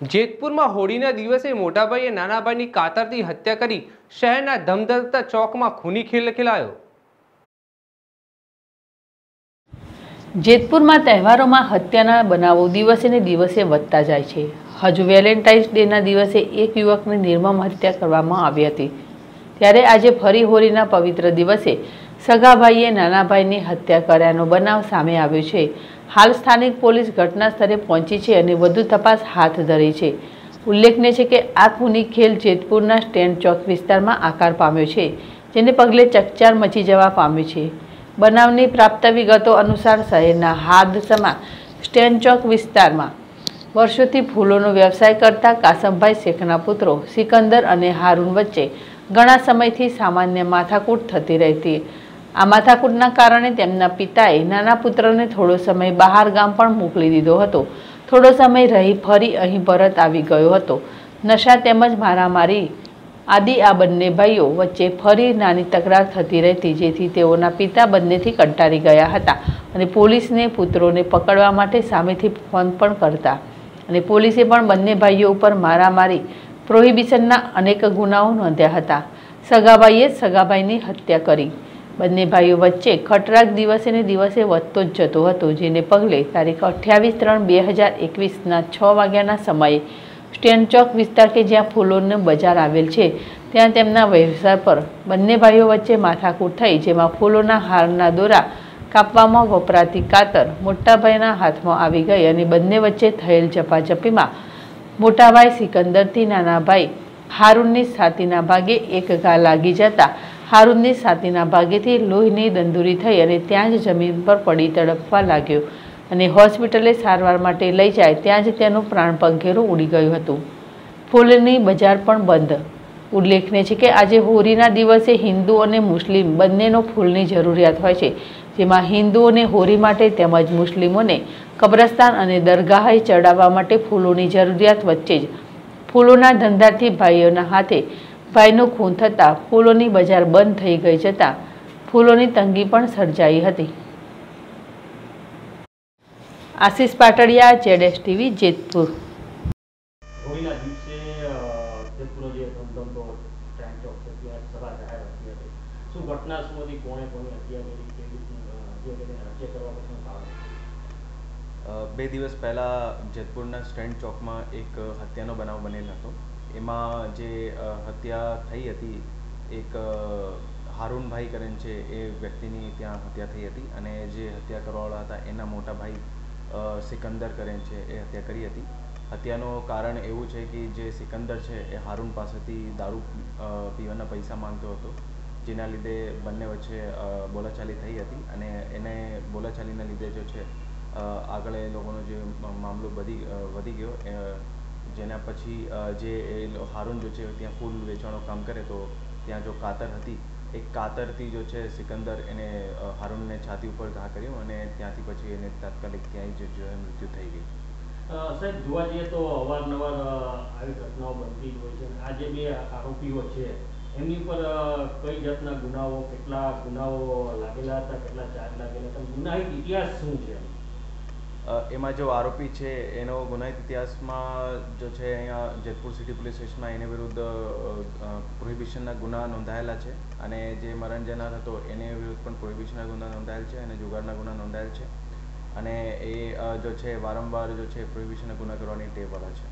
જેતપુરમાં હોળીના દિવસે મોટાભાઈએ નાનાભાઈની કાતરથી હત્યા કરી શહેરના ધમધમતા ચોકમાં ખૂની ખેલ જેતપુરમાં તહેવારોમાં હત્યાના બનાવો દિવસે ને દિવસે વધતા જાય છે. હજુ વેલેન્ટાઇન્સ ડેના દિવસે એક યુવકની નિર્મમ હત્યા કરવામાં આવી હતી. ત્યારે આજે ફરી હોળીના પવિત્ર દિવસે સગાભાઈએ નાનાભાઈની હત્યા કર્યાનો બનાવ સામે આવ્યો છે. હાલ સ્થાનિક પોલીસ ઘટના સ્થળે પહોંચી છે અને વધુ તપાસ હાથ ધરી છે. ઉલ્લેખનીય છે કે આ ખૂની ખેલ જેતપુરના સ્ટેન્ડ ચોક વિસ્તારમાં આકાર પામ્યો છે, જેને પગલે ચકચાર મચી જવા પામ્યો છે. બનાવની પ્રાપ્ત વિગતો અનુસાર શહેરના હાદસમાં સ્ટેન્ડ ચોક વિસ્તારમાં વર્ષોથી ફૂલોનો વ્યવસાય કરતા કાસમભાઈ શેખના પુત્રો સિકંદર અને હારૂન વચ્ચે ઘણા સમયથી સામાન્ય માથાકૂટ થતી રહેતી આ માથાકૂટના કારણે તેમના પિતાએ નાના પુત્રને થોડો સમય બહાર ગામ પણ મોકલી દીધો હતો. થોડો સમય રહી ફરી અહીં પરત આવી ગયો હતો. નશા તેમજ મારામારી આદિ આ બંને ભાઈઓ વચ્ચે ફરી નાની તકરાર થતી રહેતી, જેથી તેઓના પિતા બંનેથી કંટાળી ગયા હતા અને પોલીસને પુત્રોને પકડવા માટે સામેથી ફોન પણ કરતા. અને પોલીસે પણ બંને ભાઈઓ ઉપર મારામારી, પ્રોહિબિશનના અનેક ગુનાઓ નોંધ્યા હતા. સગાભાઈએ સગાભાઈની હત્યા કરી. બંને ભાઈઓ વચ્ચે ખટરાગ દિવસે ને દિવસે વધતો જ જતો હતો, જેને પગલે તારીખ અઠ્યાવીસ ત્રણ બે હજાર એકવીસના છ વાગ્યાના સમયે સ્ટેન્ડ ચોક વિસ્તાર કે જ્યાં ફૂલોનું બજાર આવેલ છે, ત્યાં તેમના વ્યવસાય પર બંને ભાઈઓ વચ્ચે માથાકૂટ થઈ, જેમાં ફૂલોના હારના દોરા કાપવામાં વપરાતી કાતર મોટાભાઈના હાથમાં આવી ગઈ અને બંને વચ્ચે થયેલ ઝપાઝપીમાં મોટાભાઈ સિકંદરથી નાના ભાઈ હારૂનની છાતીના ભાગે એક ઘા લાગી જતા હારૂનની છાતીના ભાગેથી લોહીની દંદુરી થઈ અને ત્યાં જ જમીન પર પડી તડપવા લાગ્યો અને હોસ્પિટલે સારવાર માટે લઈ જાય ત્યાં જ તેનું પ્રાણ પંખેરું ઉડી ગયું હતું. ફૂલની બજાર પણ બંધ. ઉલ્લેખનીય છે કે આજે હોળીના દિવસે હિન્દુ અને મુસ્લિમ બંનેનો ફૂલની જરૂરિયાત હોય છે, જેમાં હિન્દુઓને હોળી માટે તેમજ મુસ્લિમોને કબ્રસ્તાન અને દરગાહે ચડાવવા માટે ફૂલોની જરૂરિયાત વચ્ચે જ. ફૂલોના ધંધાથી ભાઈઓના હાથે ભાઈનું ખૂન થતાં ફૂલોની બજાર બંધ થઈ ગઈ જતાં ફૂલોની તંગી પણ સર્જાઈ હતી. Ashish Patadiya ZS TV Jetpur. બે દિવસ પહેલાં જેતપુરના સ્ટેન્ડ ચોકમાં એક હત્યાનો બનાવ બનેલ હતો. એમાં જે હત્યા થઈ હતી, એક હારૂનભાઈ કરીને છે, એ વ્યક્તિની ત્યાં હત્યા થઈ હતી અને જે હત્યા કરવાવાળા હતા, એના મોટા ભાઈ સિકંદર કરીને છે, એ હત્યા કરી હતી. હત્યાનું કારણ એવું છે કે જે સિકંદર છે, એ હારૂન પાસેથી દારૂ પીવાના પૈસા માંગતો હતો, જેના લીધે બંને વચ્ચે બોલાચાલી થઈ હતી અને એને બોલાચાલીના લીધે જો છે આગળ એ લોકોનો જે મામલો વધી વધી ગયો જેના પછી જે હારૂન જો છે, ત્યાં ફૂલ વેચવાનું કામ કરે, તો ત્યાં જો કાતર હતી એ કાતરથી જો છે, સિકંદર એને હારૂનને છાતી ઉપર ઘા કર્યો અને ત્યાંથી પછી એને તાત્કાલિક ત્યાં જ જો મૃત્યુ થઈ ગયું. સાહેબ, જોવા જઈએ તો અવારનવાર આવી ઘટનાઓ બનતી હોય છે આ જે બે આરોપીઓ છે, એમની ઉપર કઈ જાતના ગુનાઓ, કેટલા ગુનાઓ લાગેલા હતા, કેટલા ચાર્જ લાગેલા હતા, ગુનાહિત ઇતિહાસ શું છે? એમાં જો આરોપી છે, એનો ગુનાહિત ઇતિહાસમાં જો છે, અહીંયા જેતપુર સિટી પોલીસ સ્ટેશનમાં એની વિરુદ્ધ પ્રોહિબિશનના ગુના નોંધાયેલા છે અને જે મરણ જનાર હતો, એને વિરુદ્ધ પણ પ્રોહિબિશનના ગુના નોંધાયેલ છે અને જુગારના ગુના નોંધાયેલ છે. અને એ જો છે, વારંવાર જો છે, પ્રોહિબિશનના ગુના કરવાની ટેવવાળા છે.